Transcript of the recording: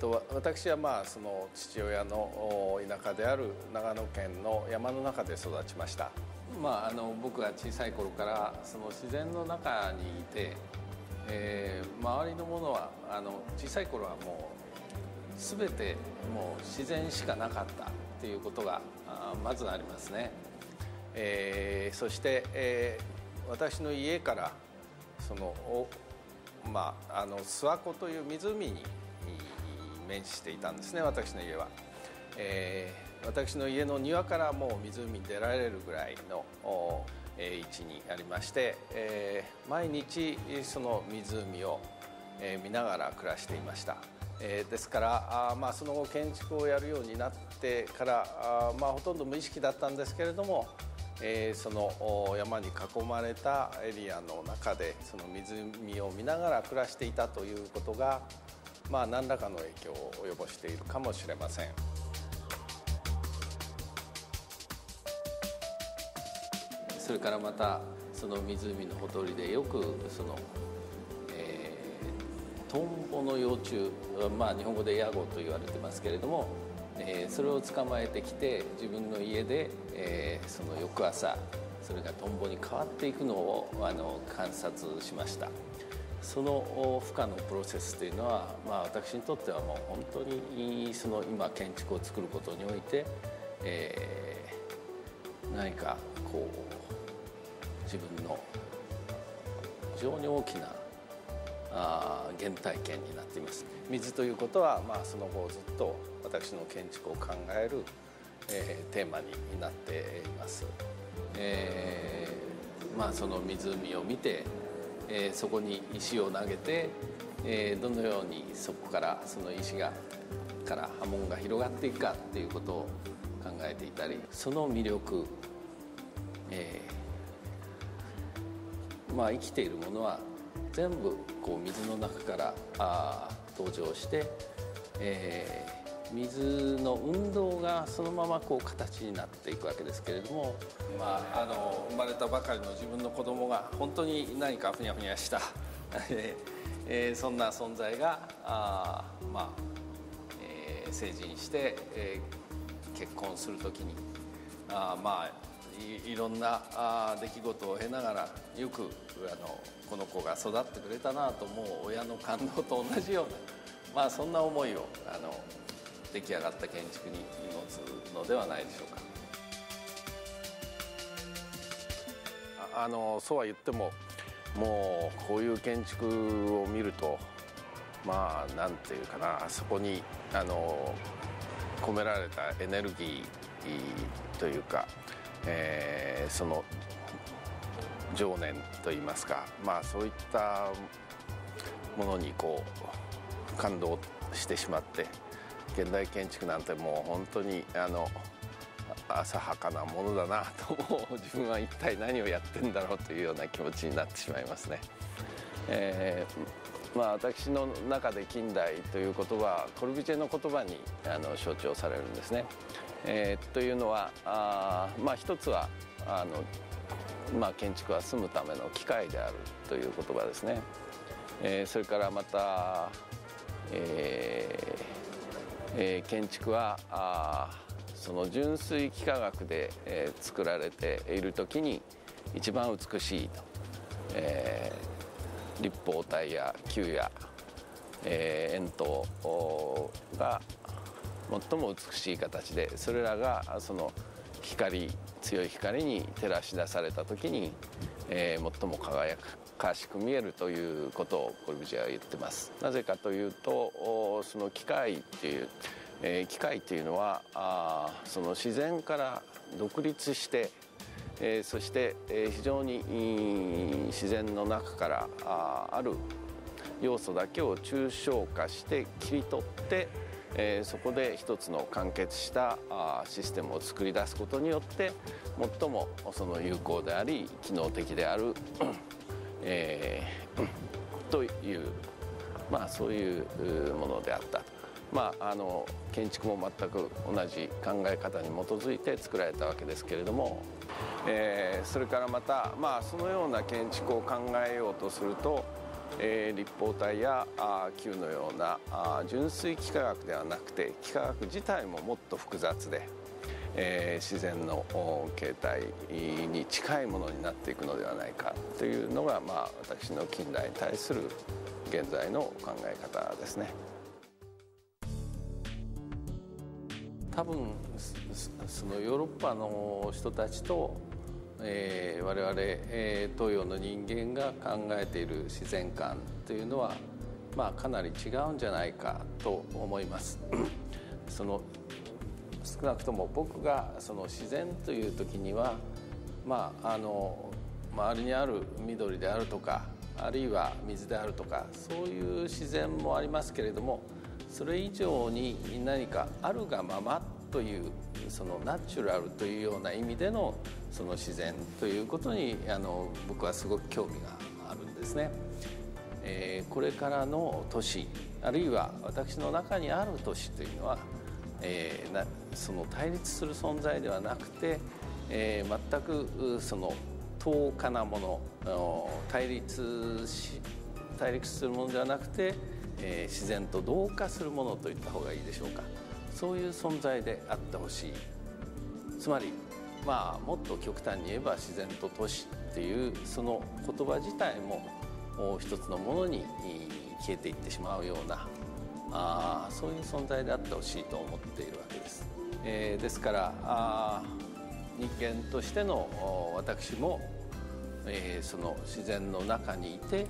と、私はまあその父親の田舎である長野県の山の中で育ちました、まあ、あの僕が小さい頃からその自然の中にいて、えー、周りのものはあの小さい頃はもう全てもう自然しかなかったっていうことがまずありますね、えー、そして、えー、私の家からそのまあ、あの諏訪湖という湖に面していたんですね私の家は、えー、私の家の庭からもう湖に出られるぐらいの、え、位置にありまして、えー、毎日その湖を、えー、見ながら暮らしていました、えー、ですからあ、まあ、その後建築をやるようになってからあ、まあ、ほとんど無意識だったんですけれどもえー、その山に囲まれたエリアの中でその湖を見ながら暮らしていたということが、まあ、何らかの影響を及ぼしているかもしれません。それからまたその湖のほとりでよくその、えー、トンボの幼虫、まあ、日本語でヤゴと言われてますけれどもえー、それを捕まえてきて自分の家で、えー、その翌朝それがトンボに変わっていくのをあの観察しましたその負荷のプロセスというのは、まあ、私にとってはもう本当にその今建築を作ることにおいて、えー、何かこう自分の非常に大きなあ原体験になっています。水ということは、まあ、その後ずっと私の建築を考える、えー、テーマになっています、えー、まあ、その湖を見て、えー、そこに石を投げて、えどのようにそこからその石がから波紋が広がっていくかっていうことを考えていたりその魅力、えまあ生きているものは全部こう水の中からあ登場して、えー、水の運動がそのままこう形になっていくわけですけれども、まあ、あの生まれたばかりの自分の子供が本当に何かふにゃふにゃした。えー、そんな存在があ、まあえー、成人して、えー、結婚する時にあまあいろんなあ出来事を経ながらよくあのこの子が育ってくれたなと思う親の感動と同じような、まあ、そんな思いをあの出来上がった建築に持つのではないでしょうか。あのそうは言ってももうこういう建築を見るとまあなんていうかなそこにあの込められたエネルギーというかえー、その情念といいますか、まあ、そういったものにこう感動してしまって現代建築なんてもう本当にあの浅はかなものだなともう 自分は一体何をやってんだろうというような気持ちになってしまいますね。えー、まあ、私の中で近代という言葉はコルビジェの言葉にあの象徴されるんですね。えー、というのはあまあ一つはあの、まあ、建築は住むための機械であるという言葉ですね、えー、それからまた、えーえー、建築はあその純粋幾何学で、えー、作られている時に一番美しいと、えー、立方体や球や、えー、円筒が最も美しい形でそれらがその光強い光に照らし出された時に、えー、最も輝く。かしく見えるということをコルビジェは言ってます。なぜかというとその機械っていう、えー、機械っていうのはあその自然から独立して、えー、そして、えー、非常に自然の中からあある要素だけを抽象化して切り取ってえー、そこで一つの完結したあシステムを作り出すことによって最もその有効であり機能的である、えー、という、まあ、そういうものであった。まあ、あの建築も全く同じ考え方に基づいて作られたわけですけれども、えー、それからまた、まあ、そのような建築を考えようとするとえー、立方体やあ球のようなあ純粋幾何学ではなくて幾何学自体ももっと複雑で、えー、自然の形態に近いものになっていくのではないかというのが、まあ、私の近代に対する現在の考え方ですね。多分そのヨーロッパの人たちとえー、我々、えー、東洋の人間が考えている自然観というのは、まあ、かなり違うんじゃないかと思います。その少なくとも僕がその自然という時には、まあ、あの周りにある緑であるとかあるいは水であるとかそういう自然もありますけれどもそれ以上に何かあるがままというそのナチュラルというような意味でのその自然ということにあの僕はすごく興味があるんですね。えー、これからの都市あるいは私の中にある都市というのは、えー、その対立する存在ではなくて、えー、全くその遠かなもの対立し対立するものではなくて、えー、自然と同化するものといった方がいいでしょうか。そういう存在であってほしいつまりまあもっと極端に言えば自然と都市っていうその言葉自体も一つのものに消えていってしまうようなあそういう存在であってほしいと思っているわけです。えー、ですからあ人間としての私も、えー、その自然の中にいて